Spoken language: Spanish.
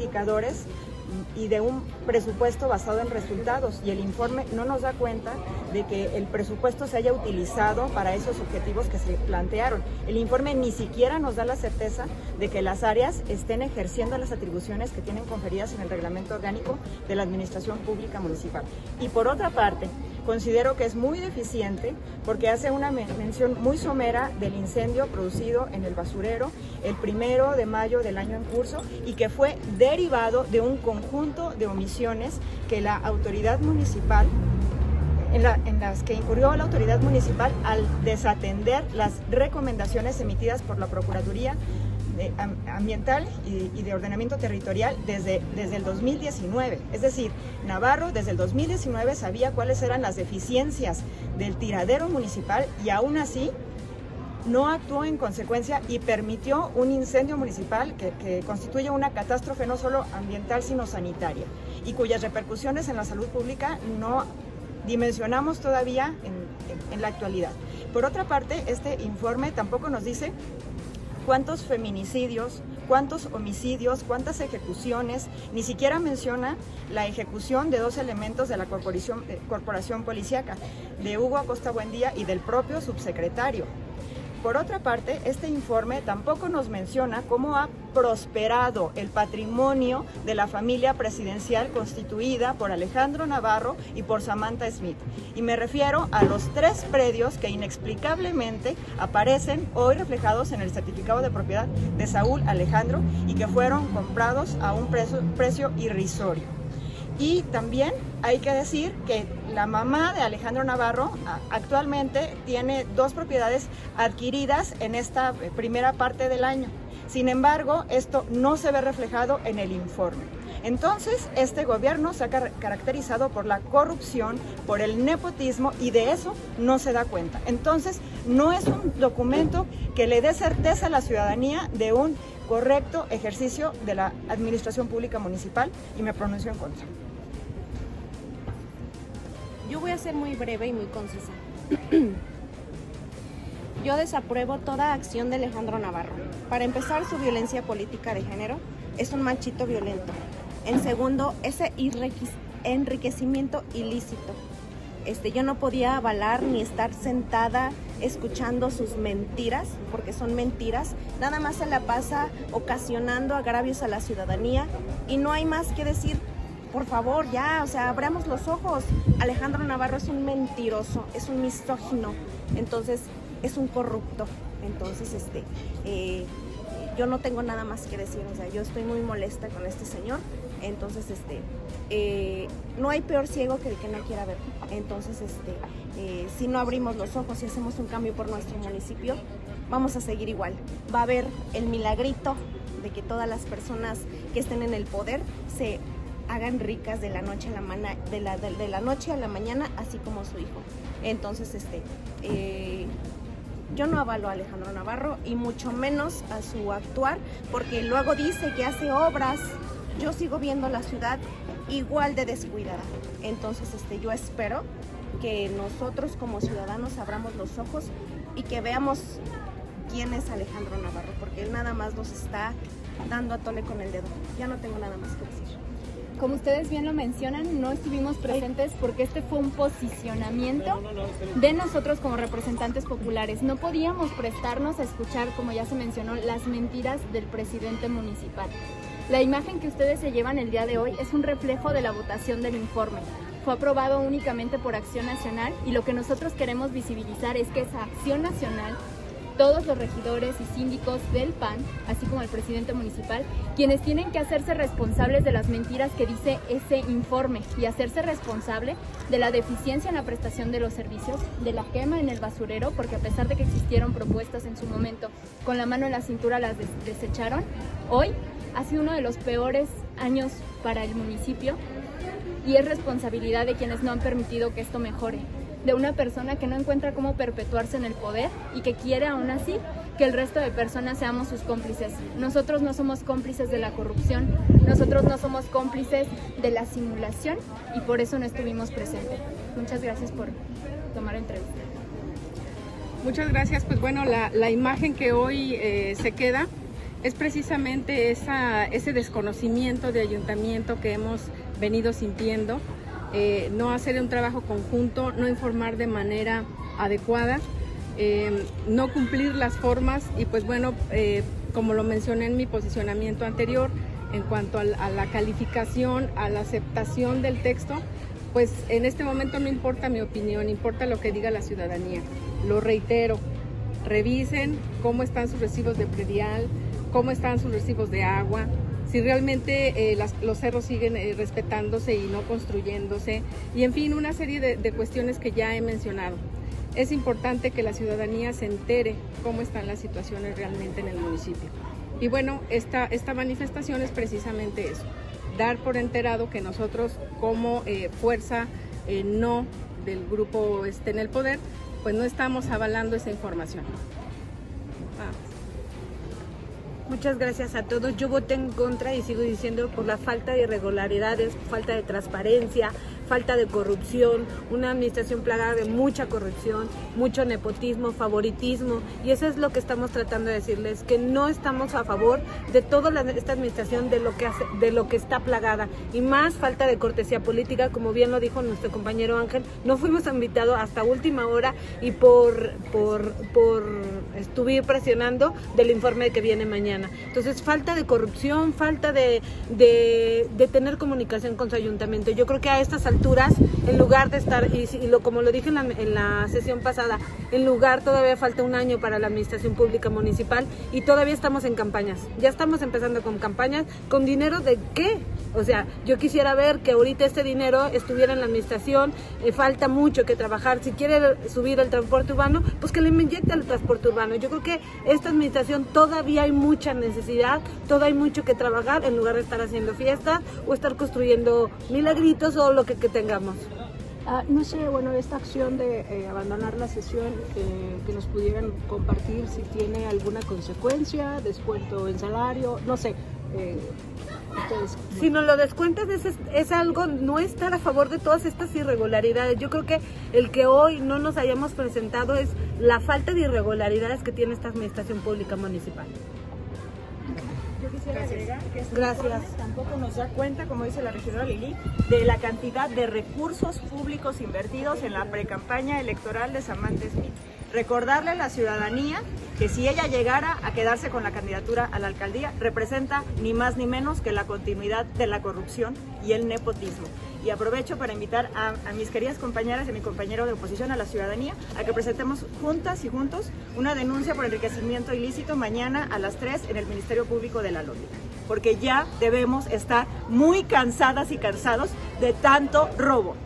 indicadores y de un presupuesto basado en resultados y el informe no nos da cuenta de que el presupuesto se haya utilizado para esos objetivos que se plantearon. El informe ni siquiera nos da la certeza de que las áreas estén ejerciendo las atribuciones que tienen conferidas en el reglamento orgánico de la Administración Pública Municipal. Y por otra parte, considero que es muy deficiente porque hace una mención muy somera del incendio producido en el basurero el primero de mayo del año en curso y que fue derivado de un conjunto de omisiones que la autoridad municipal en, las que incurrió la autoridad municipal al desatender las recomendaciones emitidas por la Procuraduría ambiental y, de ordenamiento territorial desde, desde el 2019. Es decir, Navarro desde el 2019 sabía cuáles eran las deficiencias del tiradero municipal y aún así no actuó en consecuencia y permitió un incendio municipal que, constituye una catástrofe no solo ambiental sino sanitaria y cuyas repercusiones en la salud pública no dimensionamos todavía en la actualidad. Por otra parte, este informe tampoco nos dice cuántos feminicidios, cuántos homicidios, cuántas ejecuciones, ni siquiera menciona la ejecución de dos elementos de la corporación, eh, corporación policíaca, de Hugo Acosta Buendía y del propio subsecretario. Por otra parte, este informe tampoco nos menciona cómo ha prosperado el patrimonio de la familia presidencial constituida por Alejandro Navarro y por Samantha Smith. Y me refiero a los tres predios que inexplicablemente aparecen hoy reflejados en el certificado de propiedad de Saúl Alejandro y que fueron comprados a un precio, irrisorio. Y también hay que decir que la mamá de Alejandro Navarro actualmente tiene dos propiedades adquiridas en esta eh, primera parte del año. Sin embargo, esto no se ve reflejado en el informe. Entonces, este gobierno se ha caracterizado por la corrupción, por el nepotismo y de eso no se da cuenta. Entonces, no es un documento que le dé certeza a la ciudadanía de un correcto ejercicio de la administración pública municipal y me pronuncio en contra. Yo voy a ser muy breve y muy concisa. Yo desapruebo toda acción de Alejandro Navarro. Para empezar, su violencia política de género es un machito violento. En segundo, ese enriquecimiento ilícito. Este, yo no podía avalar ni estar sentada escuchando sus mentiras, porque son mentiras. Nada más se la pasa ocasionando agravios a la ciudadanía y no hay más que decir por favor, ya, o sea, abramos los ojos. Alejandro Navarro es un mentiroso, es un misógino, entonces es un corrupto. Entonces, este, eh, yo no tengo nada más que decir, o sea, yo estoy muy molesta con este señor, entonces, este, eh, no hay peor ciego que el que no quiera ver. Entonces, este, eh, si no abrimos los ojos y hacemos un cambio por nuestro municipio, vamos a seguir igual. Va a haber el milagrito de que todas las personas que estén en el poder se hagan ricas de la noche a la, de la, de, la noche a la mañana, así como su hijo. Entonces, este, eh, yo no avalo a Alejandro Navarro y mucho menos a su actuar, porque luego dice que hace obras. Yo sigo viendo la ciudad igual de descuidada. Entonces, este, yo espero que nosotros como ciudadanos abramos los ojos y que veamos quién es Alejandro Navarro, porque él nada más nos está dando a tole con el dedo. Ya no tengo nada más que decir como ustedes bien lo mencionan, no estuvimos presentes porque este fue un posicionamiento de nosotros como representantes populares. No podíamos prestarnos a escuchar, como ya se mencionó, las mentiras del presidente municipal. La imagen que ustedes se llevan el día de hoy es un reflejo de la votación del informe. Fue aprobado únicamente por Acción Nacional y lo que nosotros queremos visibilizar es que esa Acción Nacional todos los regidores y síndicos del PAN, así como el presidente municipal, quienes tienen que hacerse responsables de las mentiras que dice ese informe y hacerse responsable de la deficiencia en la prestación de los servicios, de la quema en el basurero, porque a pesar de que existieron propuestas en su momento, con la mano en la cintura las desecharon, hoy ha sido uno de los peores años para el municipio y es responsabilidad de quienes no han permitido que esto mejore de una persona que no encuentra cómo perpetuarse en el poder y que quiere aún así que el resto de personas seamos sus cómplices. Nosotros no somos cómplices de la corrupción, nosotros no somos cómplices de la simulación y por eso no estuvimos presentes. Muchas gracias por tomar entrevista. Muchas gracias. Pues bueno, la, imagen que hoy eh, se queda es precisamente esa, ese desconocimiento de ayuntamiento que hemos venido sintiendo, eh, no hacer un trabajo conjunto, no informar de manera adecuada, eh, no cumplir las formas y pues bueno, eh, como lo mencioné en mi posicionamiento anterior, en cuanto a la calificación, a la aceptación del texto, pues en este momento no importa mi opinión, importa lo que diga la ciudadanía. Lo reitero, revisen cómo están sus recibos de predial, cómo están sus recibos de agua, si realmente eh, los cerros siguen eh, respetándose y no construyéndose, y en fin, una serie de, cuestiones que ya he mencionado. Es importante que la ciudadanía se entere cómo están las situaciones realmente en el municipio. Y bueno, esta, esta manifestación es precisamente eso, dar por enterado que nosotros como eh, fuerza no del grupo esté en el poder, pues no estamos avalando esa información. Muchas gracias a todos. Yo voté en contra y sigo diciendo por la falta de irregularidades, falta de transparencia, falta de corrupción, una administración plagada de mucha corrupción, mucho nepotismo, favoritismo, y eso es lo que estamos tratando de decirles, que no estamos a favor de toda esta administración de lo que hace, de lo que está plagada, y más falta de cortesía política, como bien lo dijo nuestro compañero Ángel, no fuimos invitados hasta última hora y por, por, por presionando del informe que viene mañana. Entonces, falta de corrupción, falta de, de, de tener comunicación con su ayuntamiento. Yo creo que a estas alturas en lugar de estar, y, lo, como lo dije en la, sesión pasada, en lugar todavía falta un año para la administración pública municipal y todavía estamos en campañas. Ya estamos empezando con campañas, con dinero de qué? O sea, yo quisiera ver que ahorita este dinero estuviera en la administración, eh, falta mucho que trabajar. Si quiere subir el transporte urbano, pues que le inyecte al transporte urbano. Yo creo que esta administración todavía hay mucha necesidad, todavía hay mucho que trabajar en lugar de estar haciendo fiestas o estar construyendo milagritos o lo que, tengamos. Ah, no sé, bueno, esta acción de eh, abandonar la sesión, eh, que nos pudieran compartir si tiene alguna consecuencia, descuento en salario, no sé. Si nos lo descuentas es, algo, no estar a favor de todas estas irregularidades. Yo creo que el que hoy no nos hayamos presentado es la falta de irregularidades que tiene esta administración pública municipal. Yo quisiera agregar que este Gracias. tampoco nos da cuenta, como dice la regidora Lili, de la cantidad de recursos públicos invertidos en la precampaña electoral de Samantha Smith. Recordarle a la ciudadanía que si ella llegara a quedarse con la candidatura a la alcaldía, representa ni más ni menos que la continuidad de la corrupción y el nepotismo. Y aprovecho para invitar a, mis queridas compañeras y a mi compañero de oposición, a la ciudadanía, a que presentemos juntas y juntos una denuncia por enriquecimiento ilícito mañana a las 3 en el Ministerio Público de la Lógica. Porque ya debemos estar muy cansadas y cansados de tanto robo.